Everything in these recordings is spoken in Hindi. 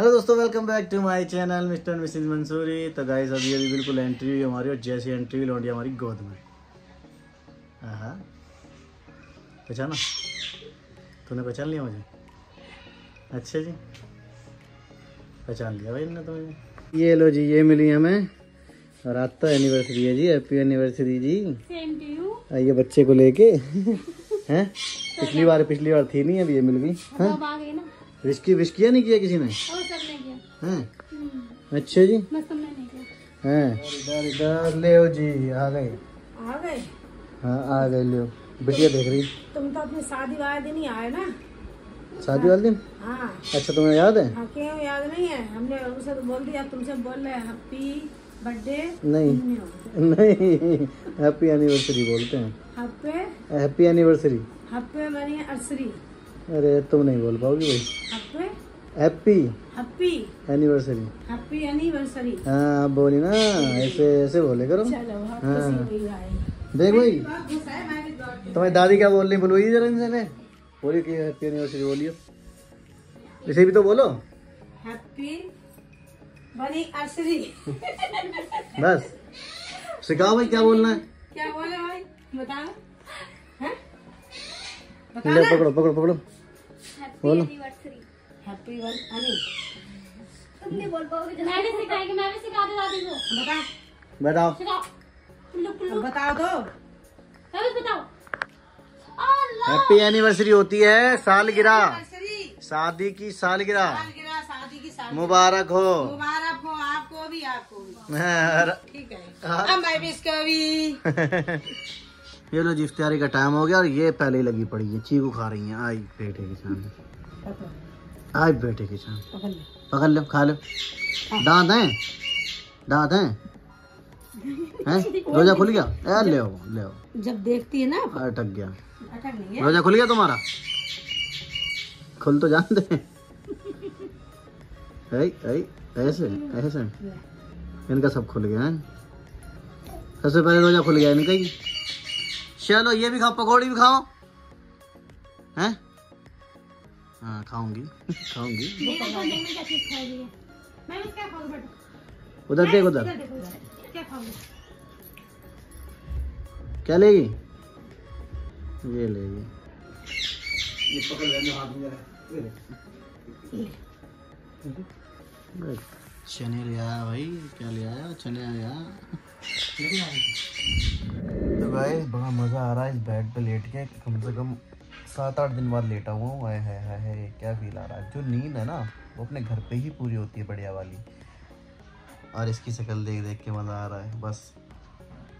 हेलो दोस्तों welcome back to my channel Mr Mrs Mansuri तो गाइस अभी अभी बिल्कुल एंट्री हुई हमारी और जैसी एंट्री हुई लौंडी हमारी गोद में। हाँ पहचाना? तूने पहचान लिया मुझे? अच्छा जी। पहचान लिया भाई ने तुम्हें। ये लो जी ये मिली हमें और आज तो एनिवर्सरी है जी हैप्पी एनिवर्सरी जी। आइए बच्चे को लेके। हैं? पिछली बार पिछली बार थी नहीं अभी ये मिल गई। हैं? विस्की विस्किया नहीं किया किसी ने? हैं? हम्म, अच्छा जी। हैं? इधर इधर ले जी आ गए। आ गए? हाँ आ गए ले बिटिया देख रही तुम तो अपनी शादी वाले दिन ही आए ना। शादी वाले दिन? हाँ। अच्छा तुम्हें याद है? हाँ क्यों याद नहीं है? हमने उनसे तो बोल दिया तुमसे बोल रहे हैप्पी बर्थडे नहीं। नहीं हैप्पी एनिवर्सरी बोलते हैं। Happy? Happy anniversary happy anniversary. अरे तुम नहीं बोल पाओगी भाई। Happy happy anniversary happy anniversary हाँ आप बोली ना ऐसे ऐसे बोले करो। हुई भाई। देख भाई। है तुम्हारी दादी क्या बोल रही बोलो जरा इनसे बोलिए कि हैप्पी एनिवर्सरी बोलियो। इसे भी तो बोलो। हैप्पी बनी अर्सरी बस। सिखाओ भाई क्या बोलना है? क्या बोले भाई? बताओ। हैं? ले पकड़ो पकड़ो पकड़ो। बोलो। हैप्पी वन अनी तुमने बोल पाओगे मैं भी सिखाएगी मैं भी सिखा दे दादी को। बता सिखाओ। कुल्लू बताओ तो। मैं भी बताओ हैप्पी एनिवर्सरी होती है सालगिरह। शादी की सालगिरह। सालगिरह शादी की मुबारक हो। मुबारक हो आपको भी आपको भी। ठीक है। हाँ। मैं भी इसको भी। ये लो जी इफ्तारी का टाइम हो गया और ये पहले ही लगी पड़ी है। चीकू खा रही है। आई बेटे के सामने आई बेटे के पकड़ ले। पकड़ लो खा लो। दांत हैं? दांत हैं? हैं? रोजा खुल गया? ए ले आओ ले आओ। जब देखती है ना अटक गया। अटक नहीं है। रोजा खुल गया तुम्हारा? खुल तो जान दे। ऐ, ऐ, ऐसे ऐसे। इनका सब खुल गया है? सबसे पहले रोजा खुल गया इनका ही। चलो ये भी खाओ पकौड़ी भी खाओ। हैं? हाँ खाऊँगी खाऊँगी। उधर देख उधर। क्या लेगी? ये लेगी। ये पकड़ लेने हाथ में जरा। ये ले। चने ले आया भाई क्या ले आया? चने आया। तो भाई बड़ा मज़ा आ रहा है इस बेड पे लेट के कम से कम सात आठ दिन बाद लेटा हुआ हूँ। है, हाय हाय क्या फील आ रहा है? जो नींद है ना वो अपने घर पे ही पूरी होती है बढ़िया वाली। और इसकी शक्ल देख देख के मज़ा आ रहा है। बस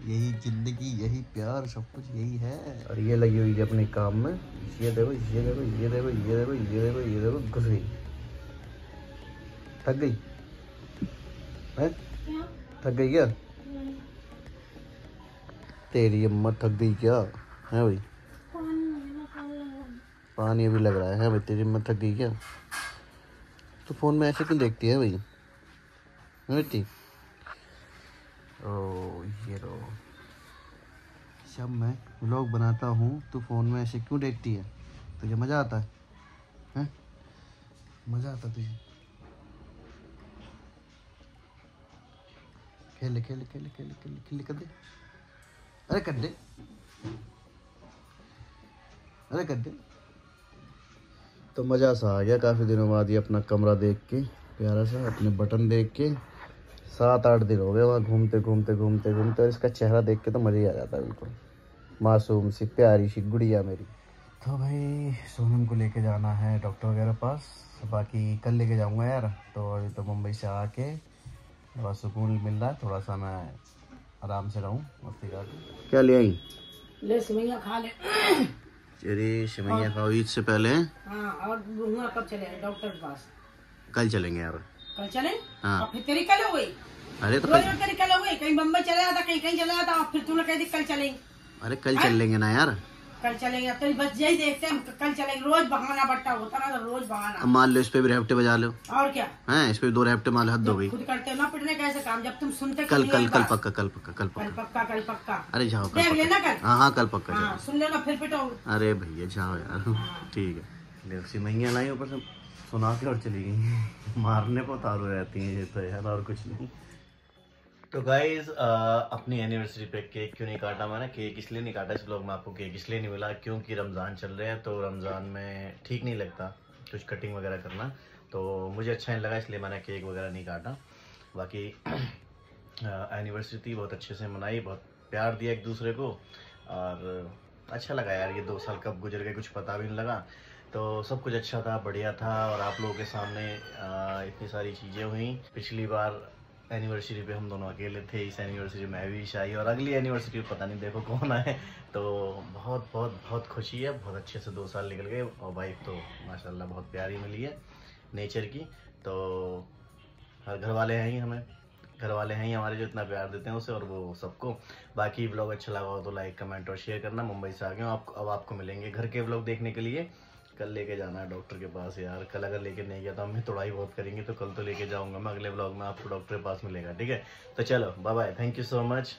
यही ज़िंदगी यही प्यार सब कुछ यही है। और ये लगी हुई है अपने काम में। ये देखो ये देखो ये देखो ये देखो ये देखो ये देखो घुस गई। थक गई? है? थक गई क्या? तेरी अम्मा थक गई क्या? है भाई? पानी अभी लग रहा है, भाई तेरी अम्मा थक गई क्या? तो फ़ोन में ऐसे क्यों देखती है भाई? बेटी ओ ये रो जब मैं व्लॉग बनाता हूँ तो फ़ोन में ऐसे क्यों देखती है? तुझे मज़ा आता है? हैं? मज़ा आता तुझे? खेल खेल खेल खेल खेल खेल कर दे। अरे कर दे। अरे कर दे। तो मज़ा सा आ गया काफ़ी दिनों बाद ये अपना कमरा देख के प्यारा सा अपने बटन देख के। सात आठ दिन हो गए वहाँ घूमते घूमते घूमते घूमते और इसका चेहरा देख के तो मज़ा ही आ जाता है बिल्कुल। मासूम सी प्यारी सी गुड़िया मेरी। तो भाई सोनम को लेके जाना है डॉक्टर वगैरह पास। बाकी कल लेके जाऊँगा यार। तो अभी तो मुंबई से आके थोड़ा सुकून मिल रहा है थोड़ा सा मैं आराम से रहूँ मस्ती करके क्या ले आई? ले सिमैया खा ले। खाओ ईद से पहले। हाँ और कब चले डॉक्टर के पास। कल चलेंगे यार। कल चले? हाँ। फिर तेरी कल हो गई? अरे तो रोज रोज तेरी कल हो गई? कहीं बम्बई चला जाता कहीं कहीं चला जाता फिर तूने कह दी कल चलेंगे। अरे कल चल लेंगे ना यार। कल चलेंगे अब तो बस यही देखते हैं कल चलेंगे। रोज बहाना बट्टा होता ना तो रोज बहाना। मान लो इस पे भी रेफ्टे बजा लो। और क्या? हैं इस पे दो रेफ्टे मान लो हद हो गई। खुद करते हो ना पिटने कैसे काम जब तुम सुनते कल नहीं कल एक कल पक्का कल पक्का कल कल पक्का पक्का कल पक्का। अरे जाओ कल देख लेना कल। हाँ हाँ कल पक्का हाँ सुन लेना फिर पिटो। अरे भैया जाओ यार। ठीक है। ले सिमैया लाई ऊपर से सुना के और चली गई। मारने को उतारू रहती है ये तो यार और कुछ नहीं। तो गाइज़ अपनी एनिवर्सरी पे केक क्यों नहीं काटा मैंने? केक इसलिए नहीं काटा, इस ब्लॉग में आपको केक इसलिए नहीं मिला क्योंकि रमज़ान चल रहे हैं तो रमज़ान में ठीक नहीं लगता कुछ कटिंग वगैरह करना। तो मुझे अच्छा नहीं लगा, इसलिए मैंने केक वगैरह नहीं काटा। बाकी एनिवर्सरी थी, बहुत अच्छे से मनाई, बहुत प्यार दिया एक दूसरे को, और अच्छा लगा यार, ये दो साल कब गुजर गए, कुछ पता भी नहीं लगा। तो सब कुछ अच्छा था, बढ़िया था, और आप लोगों के सामने इतनी सारी चीज़ें हुई। पिछली बार एनिवर्सरी पे हम दोनों अकेले थे, इस एनिवर्सरी में अविश आई और अगली एनिवर्सरी पता नहीं, देखो कौन आए तो बहुत बहुत बहुत खुशी है, बहुत अच्छे से दो साल निकल गए और वाइफ तो माशाल्लाह बहुत प्यारी मिली है नेचर की। तो हर घर वाले हैं ही हमें घर वाले हैं ही हमारे जो इतना प्यार देते हैं उसे और वो सबको। बाकी ब्लॉग अच्छा लगा हो तो लाइक कमेंट और शेयर करना, मुंबई से आ गए आप, अब आपको मिलेंगे घर के ब्लॉग देखने के लिए। कल लेके जाना है डॉक्टर के पास यार। कल अगर लेके नहीं गया तो हमें ही बहुत करेंगे तो कल तो लेके जाऊँगा मैं अगले ब्लॉग में, आपको डॉक्टर के पास मिलेगा, ठीक है? तो चलो bye bye thank you so much